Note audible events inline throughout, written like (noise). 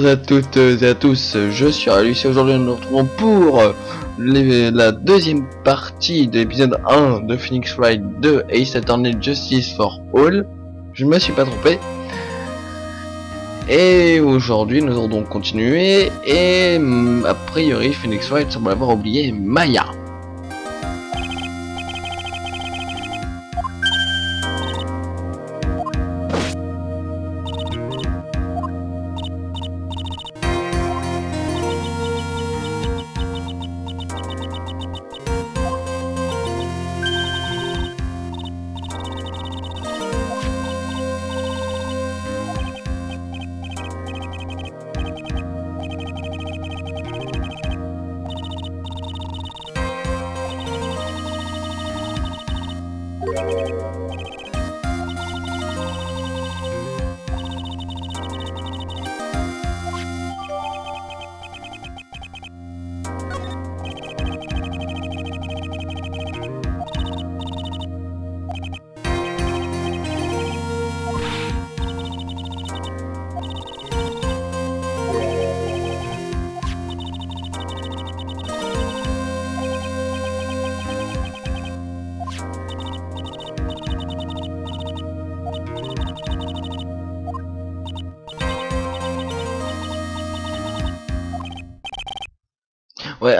Bonjour à toutes et à tous, je suis Alice et aujourd'hui nous nous retrouvons pour la deuxième partie de l'épisode 1 de Phoenix Wright 2 Ace Attorney Justice for All. Je me suis pas trompé. Et aujourd'hui nous allons donc continuer et hum, a priori Phoenix Wright semble avoir oublié Maya.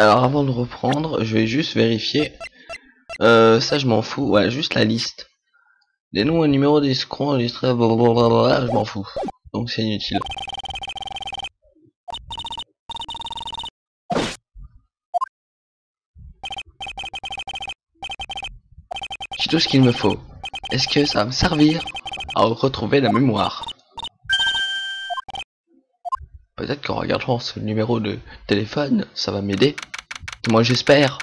Alors avant de reprendre, je vais juste vérifier. Euh, ça je m'en fous. Ouais, juste la liste. Des noms et numéros d'escrocs enregistrés, blablabla, je m'en fous. Donc c'est inutile. J'ai tout ce qu'il me faut. Est-ce que ça va me servir à retrouver la mémoire? Peut-être qu'en regardant ce numéro de téléphone, ça va m'aider. Moi j'espère.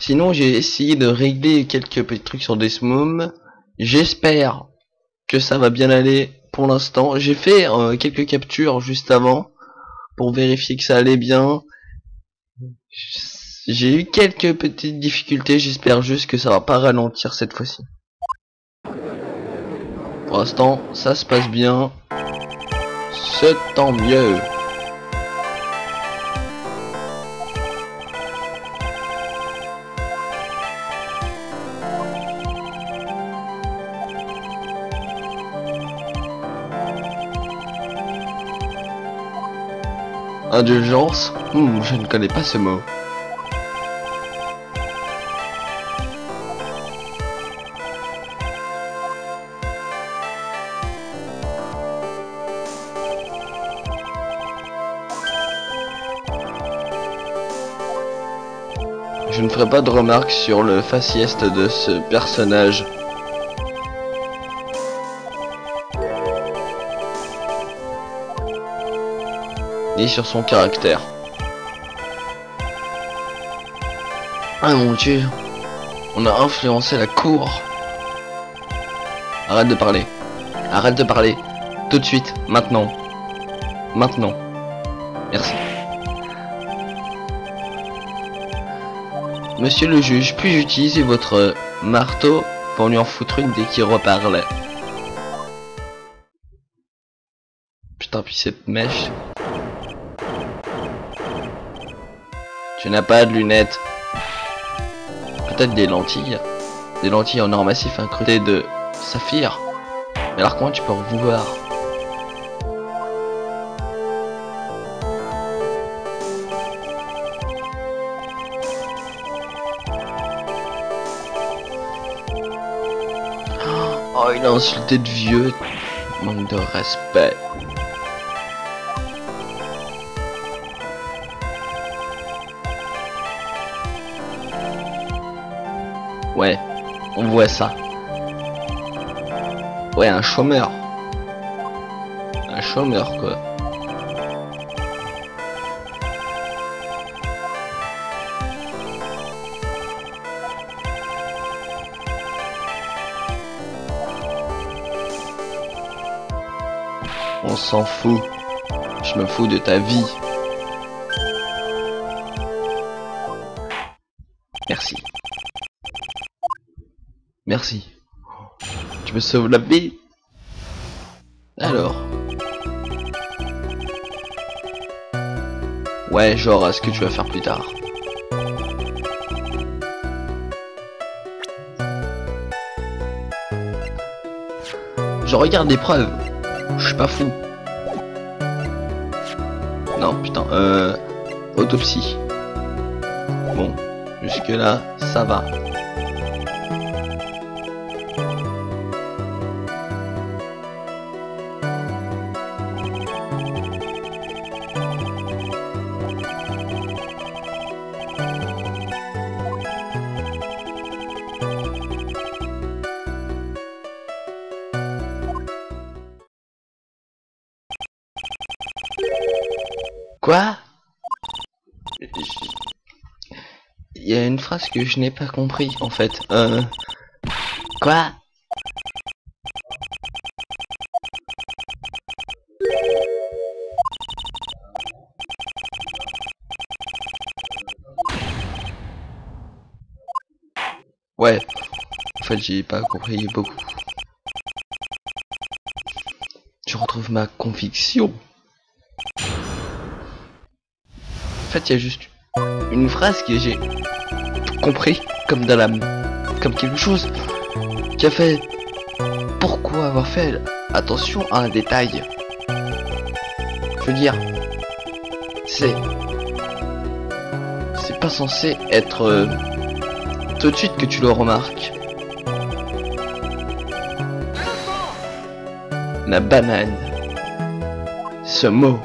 Sinon j'ai essayé de régler quelques petits trucs sur Desmom. J'espère que ça va bien aller pour l'instant. J'ai fait euh, quelques captures juste avant pour vérifier que ça allait bien. J'ai eu quelques petites difficultés, j'espère juste que ça va pas ralentir cette fois-ci. Pour l'instant, ça se passe bien. C'est tant mieux. Indulgence Je ne connais pas ce mot. Je ne ferai pas de remarques sur le faciès de ce personnage. Sur son caractère. Ah mon dieu. On a influencé la cour. Arrête de parler. Arrête de parler. Tout de suite. Maintenant. Maintenant. Merci. Monsieur le juge, puis-je utiliser votre marteau pour lui en foutre une dès qu'il reparle? Putain, puis cette mèche. Tu n'as pas de lunettes. Peut-être des lentilles. des lentilles en or massif incrustées de saphir. Mais alors comment tu peux voir Oh, il a insulté de vieux. Manque de respect. Ouais, on voit ça. Ouais, un chômeur. Un chômeur, quoi. On s'en fout. Je me fous de ta vie. Merci. Tu me sauves la vie? Alors? Ouais, genre à ce que tu vas faire plus tard? Je regarde l'épreuve. Je suis pas fou. Non, putain, euh... Autopsie. Bon, jusque là, ça va. Quoi? Il y a une phrase que je n'ai pas compris en fait. Euh... Quoi? Ouais. En fait, j'ai pas compris beaucoup. Je retrouve ma conviction. Fait, il y a juste une phrase que j'ai compris comme dans la comme quelque chose qui a fait pourquoi avoir fait attention à un détail. Je veux dire, c'est c'est pas censé être euh, tout de suite que tu le remarques. La banane. Ce mot.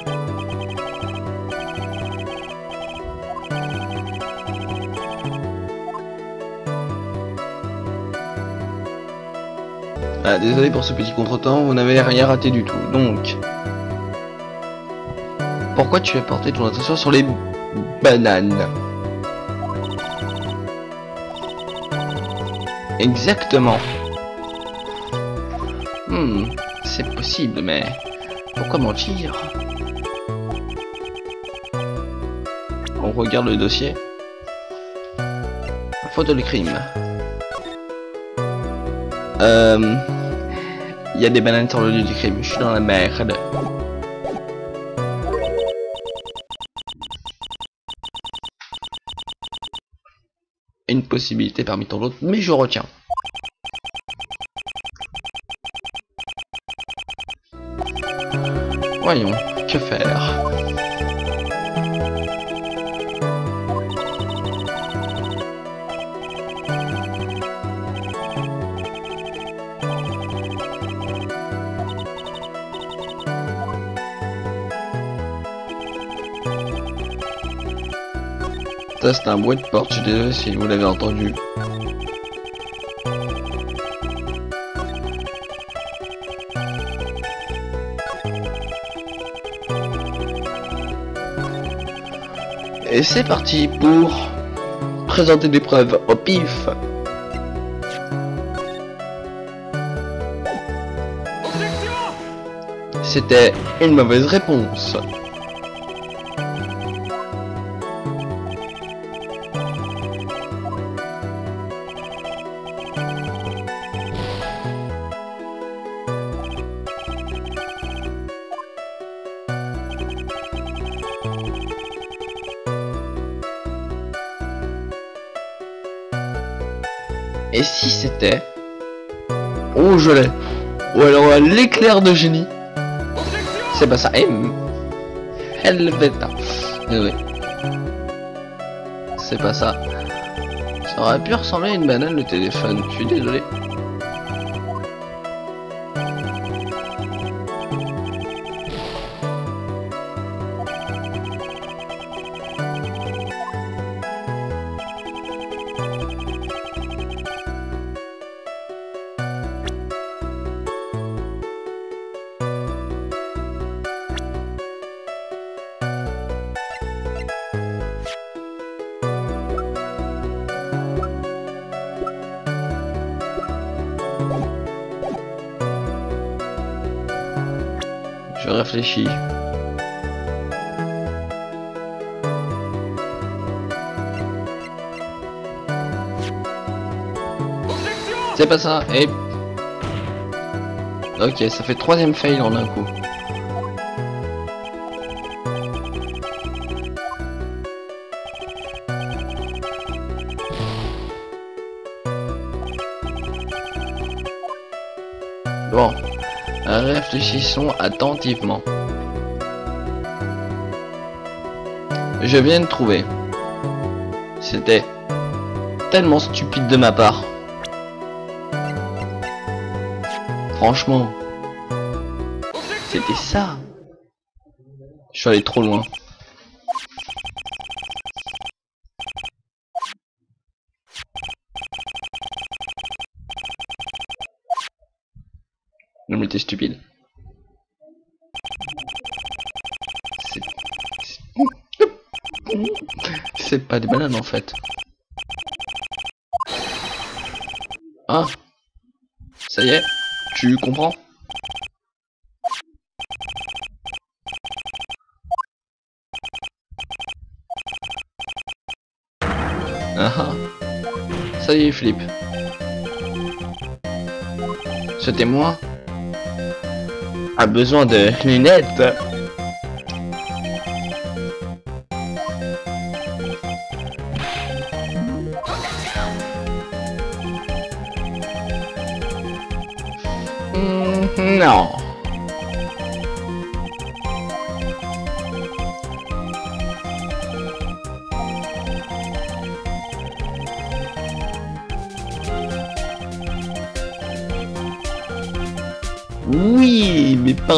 Désolé pour ce petit contretemps, vous n'avez rien raté du tout. Donc, pourquoi tu as porté ton attention sur les bananes? Exactement. Hmm, c'est possible, mais pourquoi mentir? On regarde le dossier. Photo de crime. Euh... Y a des bananes sur le lieu du crime. Je suis dans la merde. Une possibilité parmi tant d'autres, mais je retiens. Voyons, que faire? Ça c'est un bruit de porte, je suis désolé si vous l'avez entendu. Et c'est parti pour présenter l'épreuve au pif. C'était une mauvaise réponse. Et si c'était... Oh, je. Ou alors l'éclair de génie. C'est pas ça. Eh, Helveta. Oui. C'est pas ça. Ça aurait pu ressembler à une banane le téléphone. Je suis désolé. C'est pas ça. Et... Ok, ça fait troisième fail en un coup. Réfléchissons attentivement. Je viens de trouver. C'était tellement stupide de ma part. Franchement. C'était ça. Je suis allé trop loin. T'es stupide. C'est- pas des bananes en fait. Ah Ça y est Tu comprends? Ah ah Ça y est Philippe. Ce témoin a besoin de lunettes.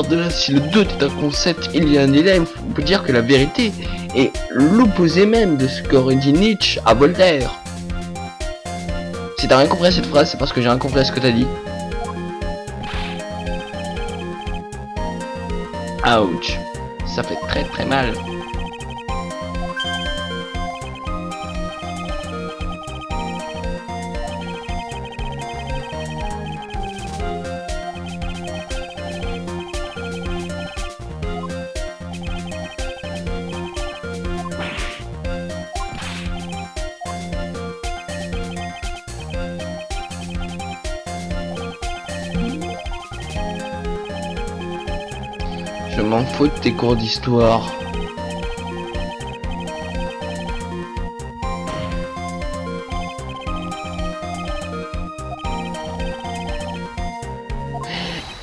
Par-delà, si le doute est un concept, il y a un dilemme, on peut dire que la vérité est l'opposé même de ce qu'aurait dit Nietzsche à Voltaire. Si t'as rien compris à cette phrase, c'est parce que j'ai rien compris à ce que t'as dit. Ouch. Ça fait très très mal. De tes cours d'histoire.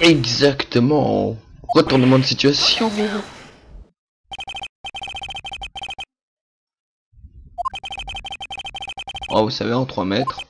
Exactement. Retournement de situation. Oh, vous savez, en 3 mètres.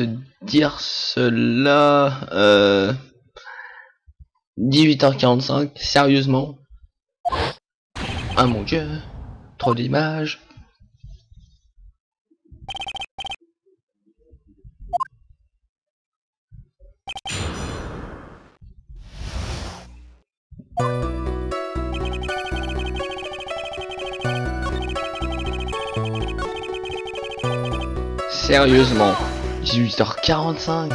te dire cela euh, 18h45, sérieusement? Ah mon dieu, trop d'images Sérieusement. 18h45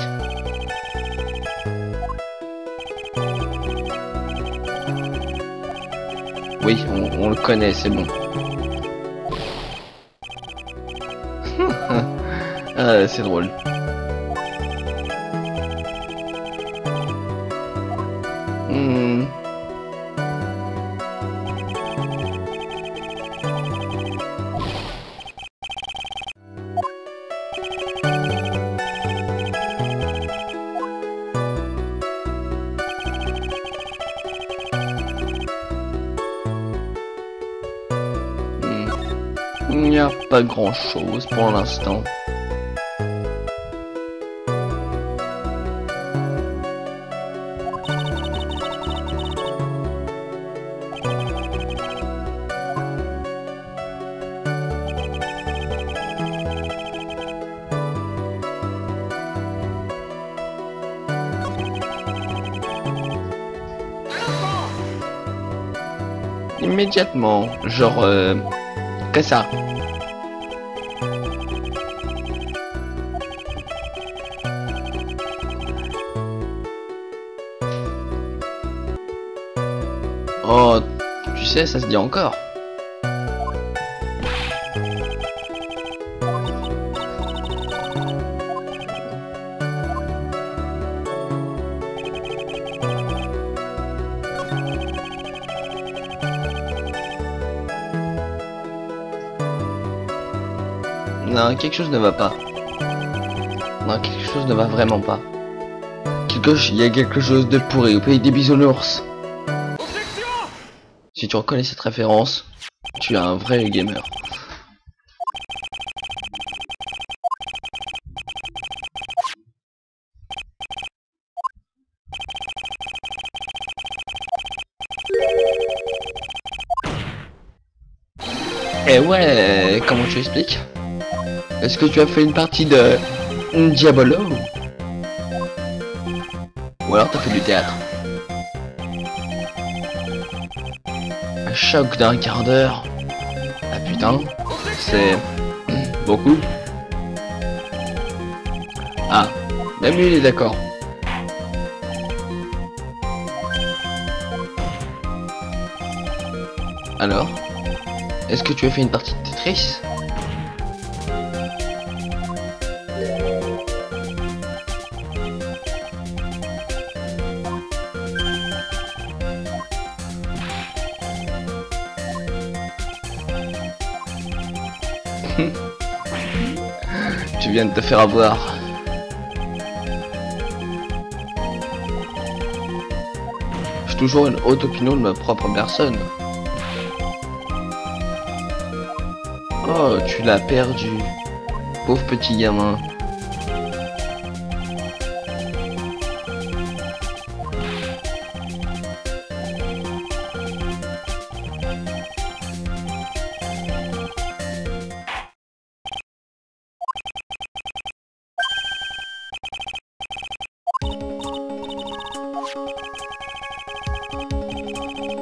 Oui, on, on le connaît, c'est bon. (laughs) ah, c'est drôle. Hmm. Il n'y a pas grand chose pour l'instant. Immédiatement, genre... Euh, que ça. Oh, tu sais, ça se dit encore. Quelque chose ne va pas. Non, quelque chose ne va vraiment pas. Quelque ch- Il y a quelque chose de pourri au pays des bisounours. Si tu reconnais cette référence, tu es un vrai gamer. Eh ouais, comment tu expliques? Est-ce que tu as fait une partie de Diabolo? Ou alors t'as fait du théâtre? Un choc d'un quart d'heure. Ah putain, c'est (clears throat) beaucoup. Ah, même lui il est d'accord. Alors Est-ce que tu as fait une partie de Tetris? Viens de te faire avoir. J'ai toujours une haute opinion de ma propre personne. Oh, tu l'as perdu. Pauvre petit gamin.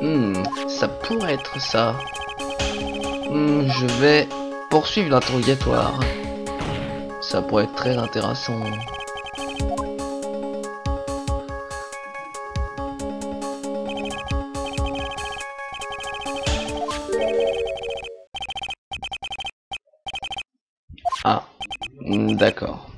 Hmm, ça pourrait être ça. Hmm, je vais poursuivre l'interrogatoire. Ça pourrait être très intéressant. Ah, hmm, d'accord.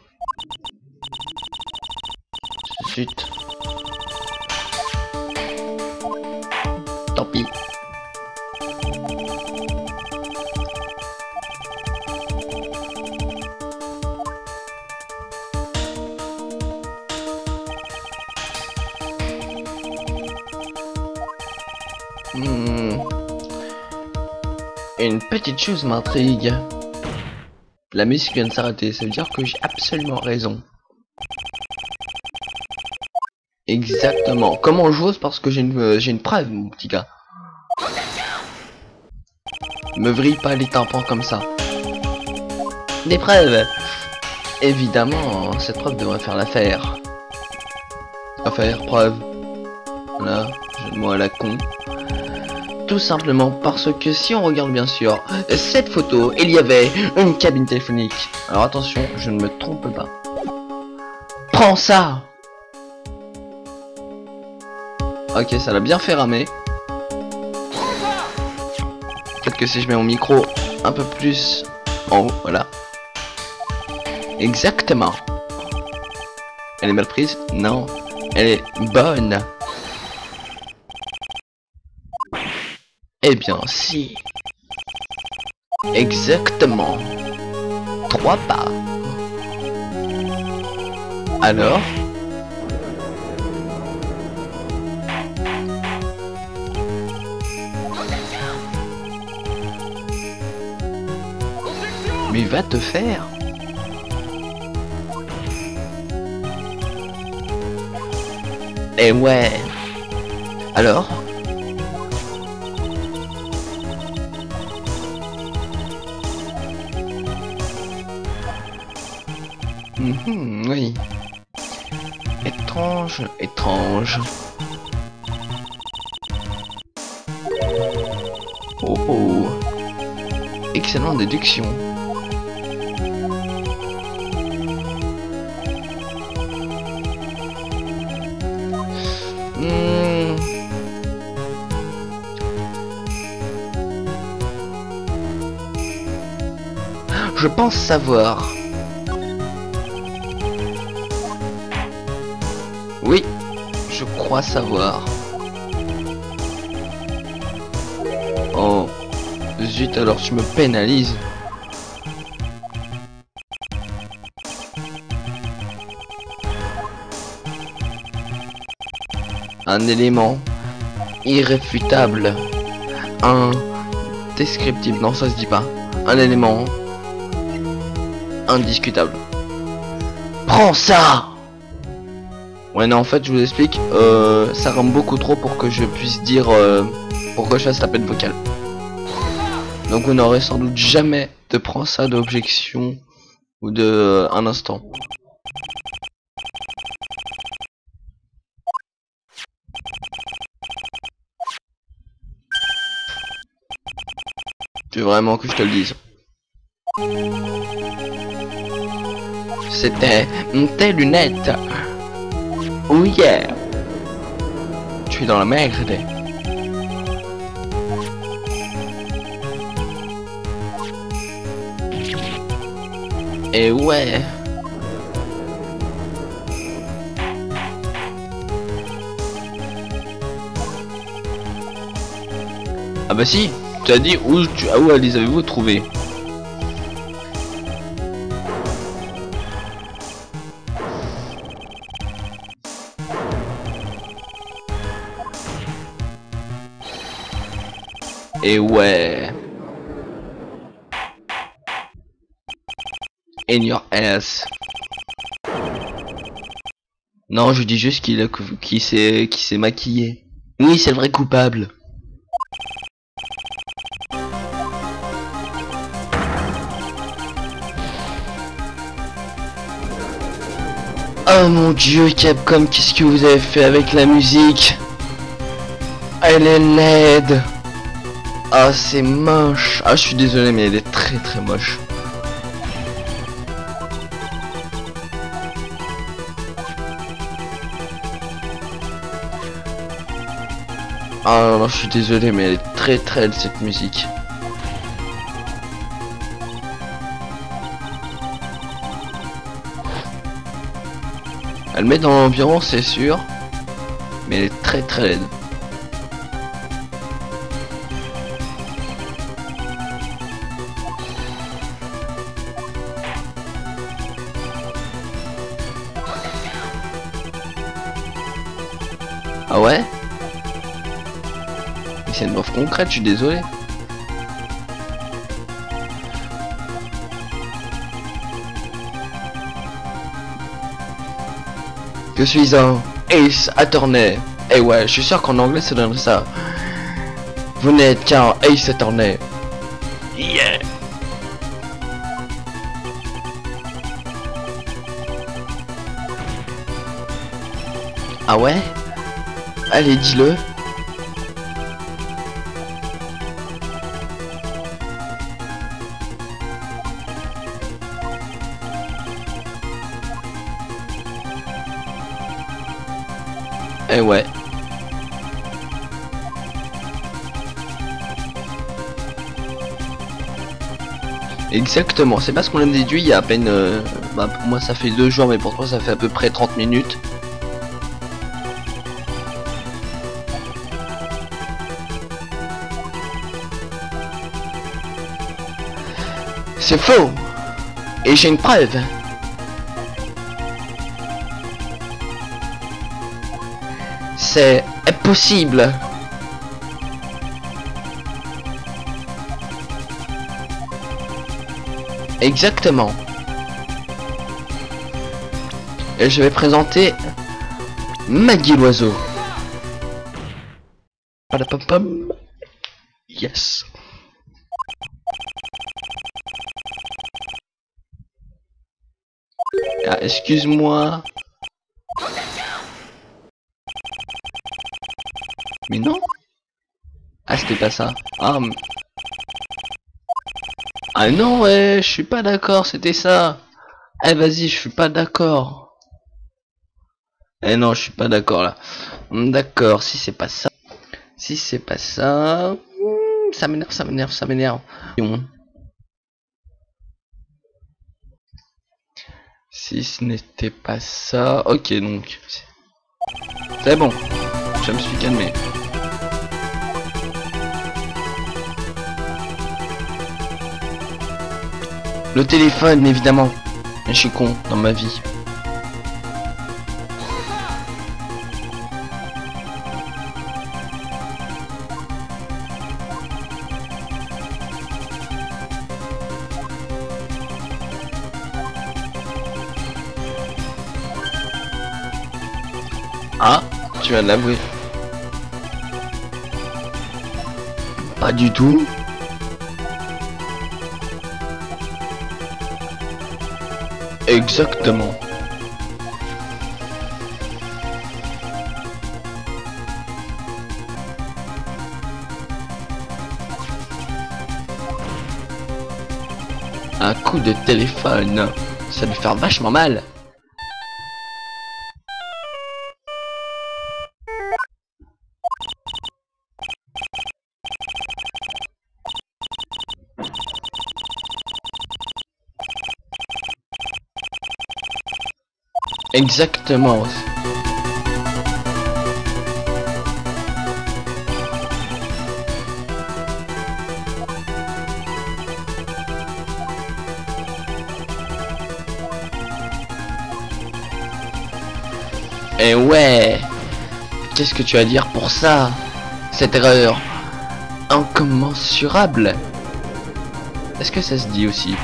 Chose m'intrigue. La musique vient de s'arrêter, ça veut dire que j'ai absolument raison. Exactement. Comment j'ose parce que j'ai une, euh, j'ai une preuve, mon petit gars. Me vrille pas les tympans comme ça. Des preuves Évidemment, cette preuve devrait faire l'affaire. Affaire, preuve. Voilà, jeu de mots à la con. Tout simplement parce que si on regarde bien sûr cette photo, il y avait une cabine téléphonique. Alors attention, je ne me trompe pas. Prends ça Ok, ça l'a bien fait ramer. Peut-être que si je mets mon micro un peu plus en haut, voilà. Exactement. Elle est mal prise? Non. Elle est bonne. Eh bien, si. Exactement. Trois pas. Alors? Mais va te faire Eh ouais Alors? Mhm, oui. Étrange, étrange. Oh oh. Excellente déduction. Hmm. Je pense savoir. Je crois savoir. Oh, zut, alors tu me pénalises. Un élément irréfutable. Un descriptible. Non, ça se dit pas. Un élément indiscutable. Prends ça Ouais non en fait je vous explique, euh, ça rend beaucoup trop pour que je puisse dire euh, pour que je fasse la peine vocale. Donc vous n'aurez sans doute jamais de prendre ça d'objection ou de euh, un instant. Tu veux vraiment que je te le dise? C'était tes lunettes. Oh yeah. Tu es dans la merde. Et ouais. Ah bah si, tu as dit où, tu, où les avez-vous trouvés Et ouais. In your ass. Non, je dis juste qu'il qui s'est qui s'est maquillé. Oui, c'est le vrai coupable. Oh mon dieu, Capcom, qu'est-ce que vous avez fait avec la musique? Elle est laide ah, c'est moche. Ah, je suis désolé, mais elle est très très moche. Ah non, je suis désolé, mais elle est très très cette musique. Elle met dans l'ambiance, c'est sûr. Mais elle est très très laide. Concrète, je suis désolé. Je suis un Ace Attorney. Et eh ouais, je suis sûr qu'en anglais ça donnerait ça. Vous n'êtes qu'un Ace Attorney. Yeah Ah ouais? Allez, dis-le. Exactement, c'est parce qu'on l'a déduit il y a à peine... euh, bah, pour moi ça fait deux jours, mais pour toi ça fait à peu près 30 minutes. C'est faux. Et j'ai une preuve. C'est impossible Exactement. Et je vais présenter Maggie l'oiseau. Padapapam. Yes. Ah, excuse-moi. Mais non. Ah, c'était pas ça. Ah, m- ah non, ouais, je suis pas d'accord, c'était ça. Eh, vas-y, je suis pas d'accord. Eh non, je suis pas d'accord là. D'accord, si c'est pas ça. Si c'est pas ça. hmm, Ça m'énerve, ça m'énerve, ça m'énerve. Si ce n'était pas ça. Ok, donc. C'est bon. Je me suis calmé. Le téléphone, évidemment. Je suis con dans ma vie. Ah, tu viens de l'avouer. Pas du tout. Exactement. Un coup de téléphone, ça lui faire vachement mal. Exactement. Et ouais. Qu'est-ce que tu as à dire pour ça? Cette erreur incommensurable. Est-ce que ça se dit aussi?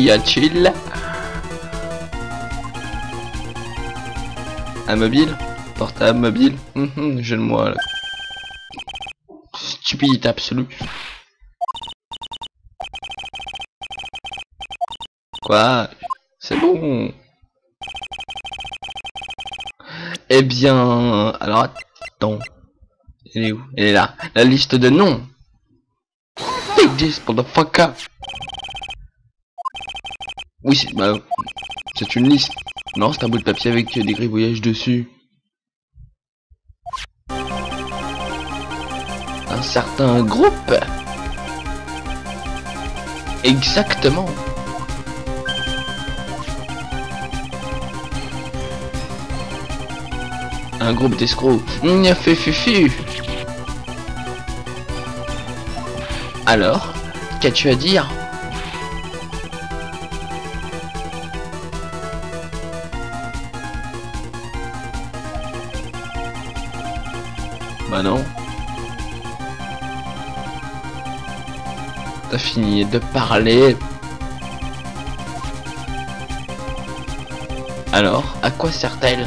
Qu'y a-t-il Un mobile Portable mobile Mhm, J'ai le moi là. Stupidité absolue. Quoi? C'est bon. Eh bien, alors attends. Elle est où? Elle est là. La liste de noms. Take this motherfucker. Oui, c'est bah, c'est une liste. Non, c'est un bout de papier avec des gribouillages dessus. Un certain groupe. Exactement. Un groupe d'escrocs. Fufu. Alors, qu'as-tu à dire? Fini de parler. Alors, à quoi sert-elle?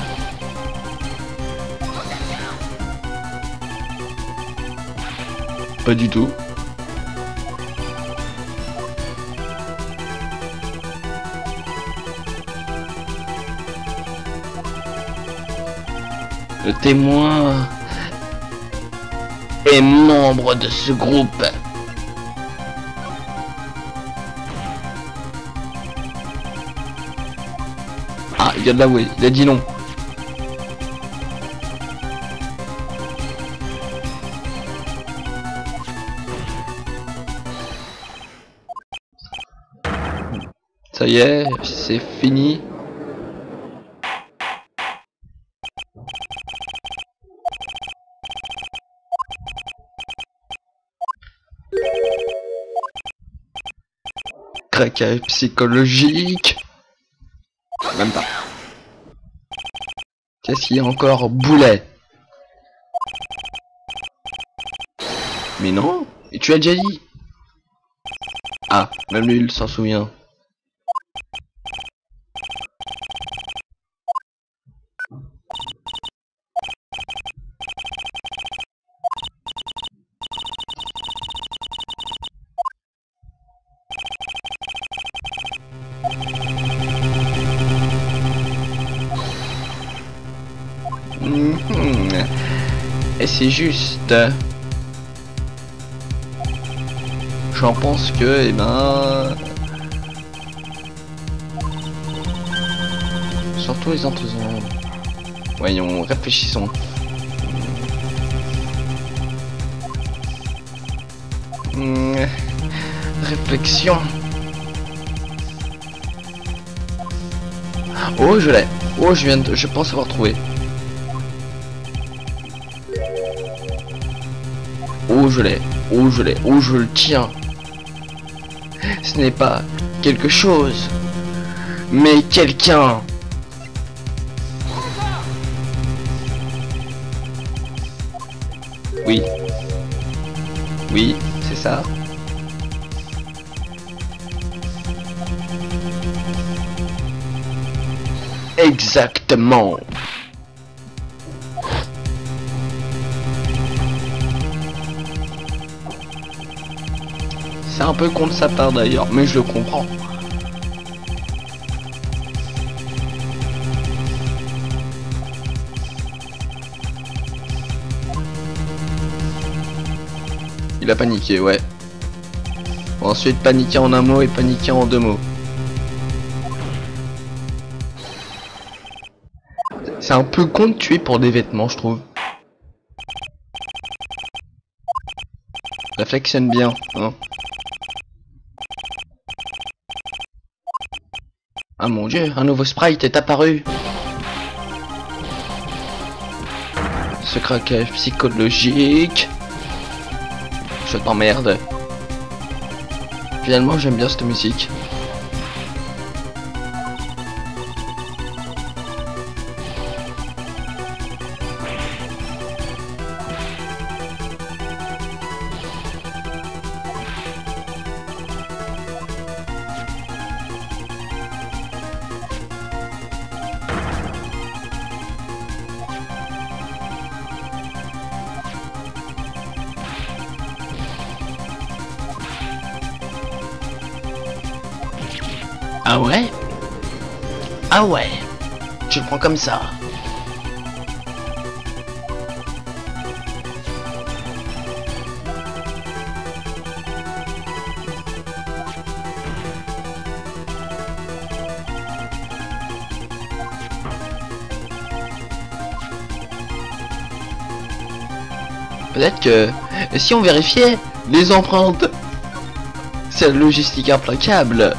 Pas du tout. Le témoin est membre de ce groupe. De l'avouer, il a dit non. Ça y est, c'est fini. Craquage psychologique. Même pas. Qu'est-ce qu'il y a encore Boulet? Mais non Et tu as déjà dit? Ah, même lui il s'en souvient. Juste. J'en pense que, eh ben. Surtout les enthousiasmes. Voyons, réfléchissons. Hmm, Réflexion. Oh, je l'ai. Oh, je viens de... Je pense avoir trouvé. Oh, je l'ai. Oh, je l'ai. Oh, je le tiens. Ce n'est pas quelque chose, mais quelqu'un. Oui. Oui, c'est ça. Exactement. C'est un peu con de sa part d'ailleurs, mais je le comprends. Il a paniqué, ouais. Ensuite, paniquer en un mot et paniquer en deux mots. C'est un peu con de tuer pour des vêtements, je trouve. Réflexionne bien, hein. Ah mon dieu, un nouveau sprite est apparu. Ce craquage psychologique. Je t'emmerde. Finalement, j'aime bien cette musique. Ah ouais. Tu le prends comme ça. Peut-être que... Si on vérifiait les empreintes C'est la logistique implacable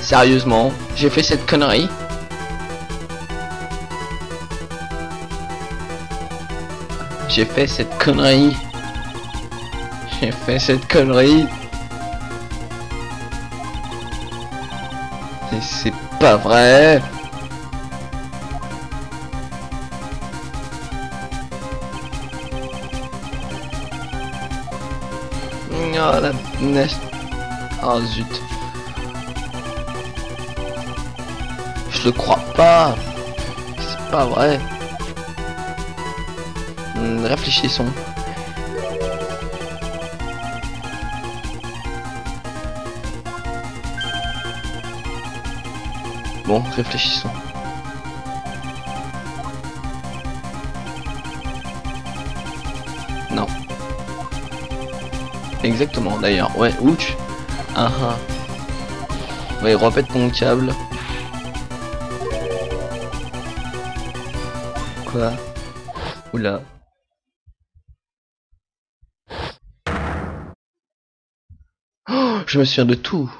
Sérieusement, j'ai fait cette connerie J'ai fait cette connerie. J'ai fait cette connerie. Et c'est pas vrai. Ah zut. Je le crois pas. C'est pas vrai. Hmm, réfléchissons. Bon, réfléchissons. Exactement, d'ailleurs. Ouais, ouch. Ah ah. Ouais, répète ton câble. Quoi? Oula. Oh, je me souviens de tout.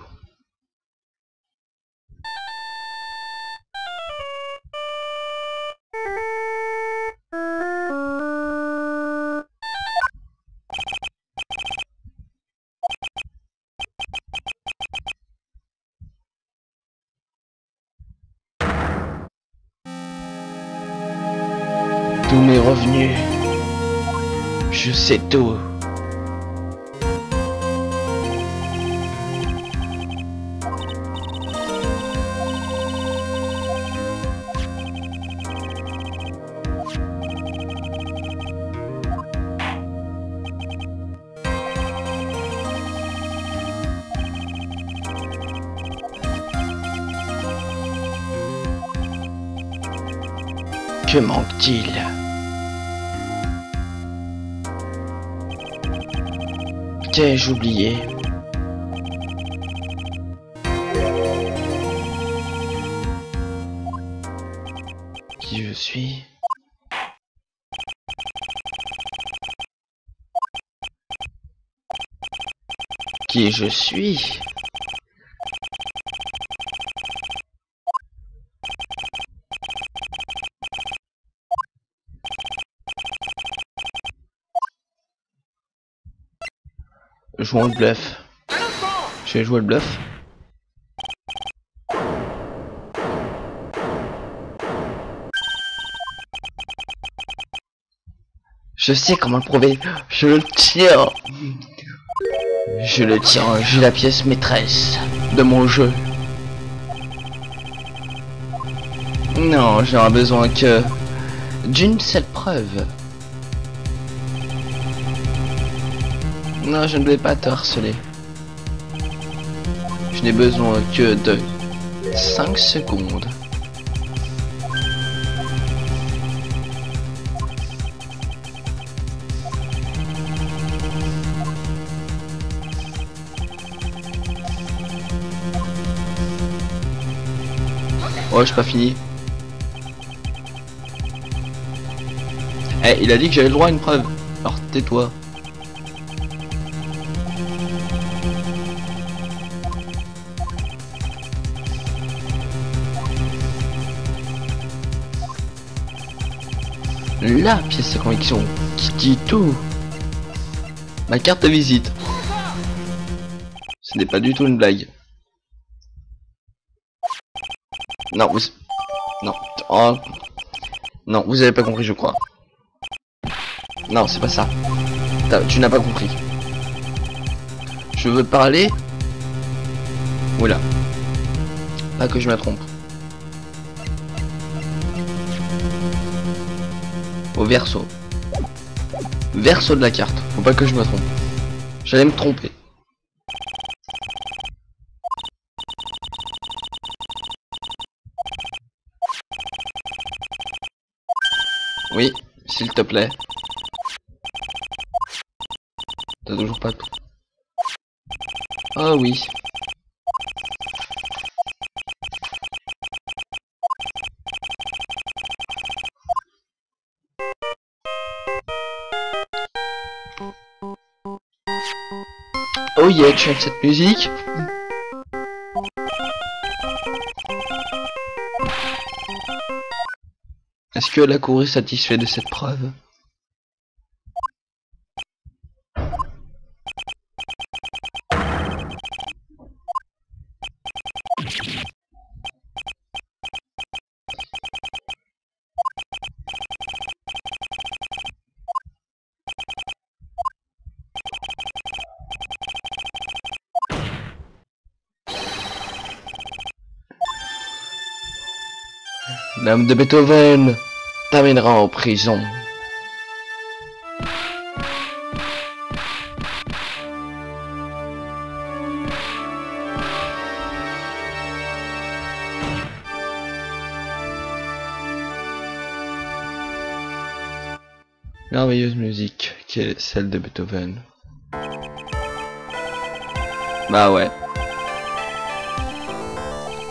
Sais tout. Que manque-t-il? Qu'ai-je oublié? Qui je suis? Qui je suis? Jouons le bluff. Je vais jouer le bluff. Je sais comment le prouver. Je le tiens. Je le tiens. J'ai la pièce maîtresse de mon jeu. Non, j'aurai besoin que d'une seule preuve. Non, je ne vais pas te harceler. Je n'ai besoin que de 5 secondes. Oh, j'ai pas fini. Eh, il a dit que j'avais le droit à une preuve. Alors tais-toi. La pièce de conviction qui dit tout. Ma carte de visite. Ce n'est pas du tout une blague. Non, vous... Non. Oh. Non, vous avez pas compris, je crois. Non, c'est pas ça. Tu n'as pas compris. Je veux parler... Oula. Pas que je me trompe. Verso. Verso de la carte. Faut pas que je me trompe. J'allais me tromper. Oui, s'il te plaît. T'as toujours pas. Ah oui. Est-ce que la cour est satisfait de cette preuve? L'âme de Beethoven t'amènera en prison. Merveilleuse musique qui est celle de Beethoven. Bah ouais.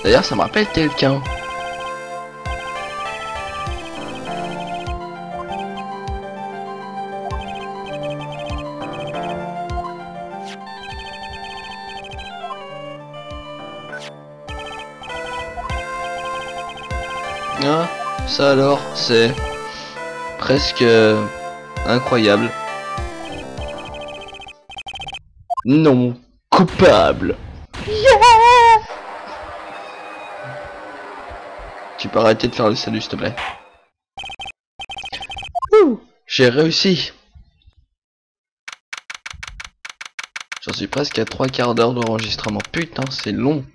D'ailleurs, ça me rappelle quelqu'un. Ça alors, c'est presque euh, incroyable. Non, coupable. Tu peux arrêter de faire le salut, s'il te plaît. J'ai réussi. J'en suis presque à trois quarts d'heure d'enregistrement. Putain, c'est long.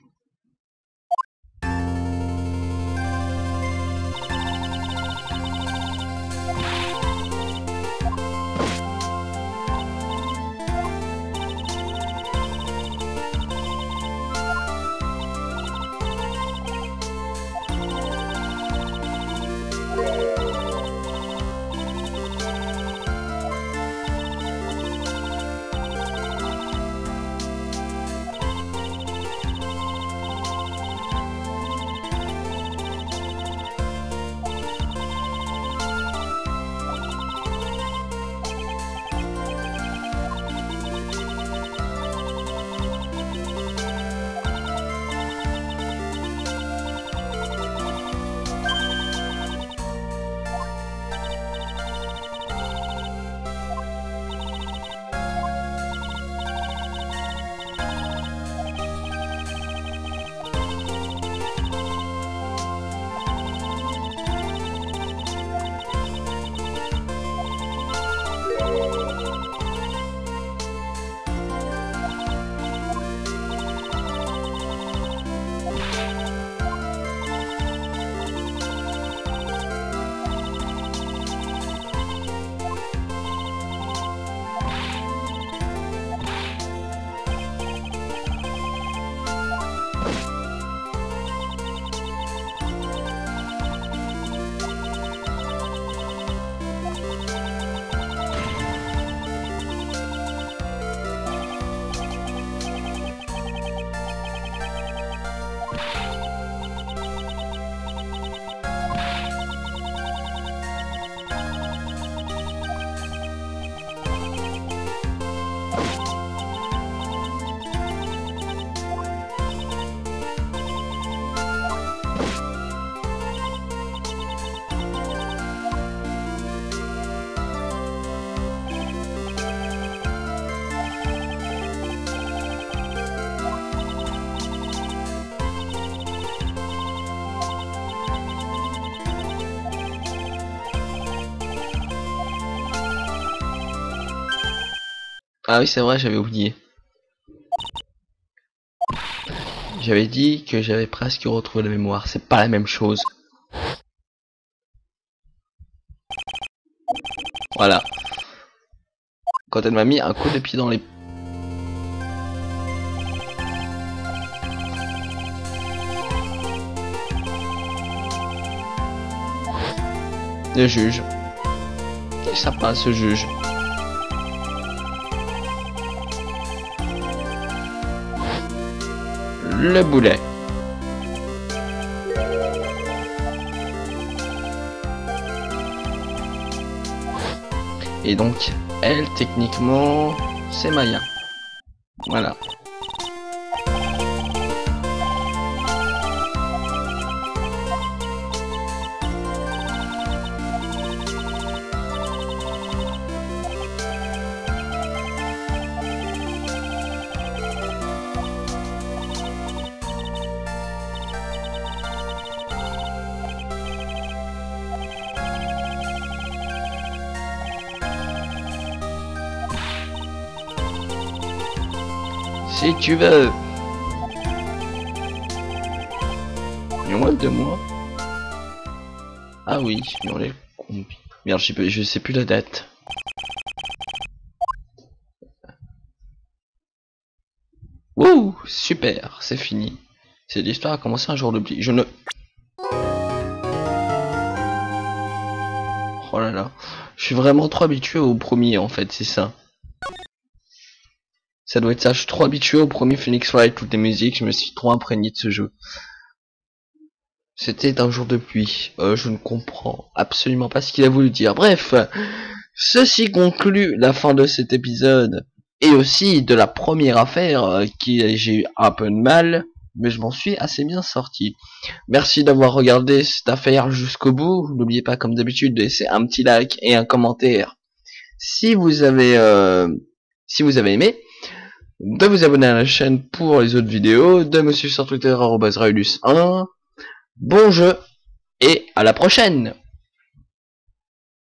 Ah oui, c'est vrai, j'avais oublié. J'avais dit que j'avais presque retrouvé la mémoire. C'est pas la même chose. Voilà. Quand elle m'a mis un coup de pied dans les... Le juge. Et ça passe, ce juge? Le boulet. Et donc, elle, techniquement, c'est Maya. Voilà. Si tu veux. Il y a moins de mois. Ah oui, mais on est combien Merde, je sais, plus, la date. Wouh, super, c'est fini. Cette histoire a commencé un jour d'oubli. Je ne... Oh là là. Je suis vraiment trop habitué au premier en fait, c'est ça. Ça doit être ça, je suis trop habitué au premier Phoenix Wright, toutes les musiques, je me suis trop imprégné de ce jeu. C'était un jour de pluie. Euh, je ne comprends absolument pas ce qu'il a voulu dire. Bref, ceci conclut la fin de cet épisode et aussi de la première affaire euh, qui j'ai eu un peu de mal, mais je m'en suis assez bien sorti. Merci d'avoir regardé cette affaire jusqu'au bout. N'oubliez pas comme d'habitude de laisser un petit like et un commentaire si vous avez euh, si vous avez aimé de vous abonner à la chaîne pour les autres vidéos, de me suivre sur Twitter 1 Bon jeu et à la prochaine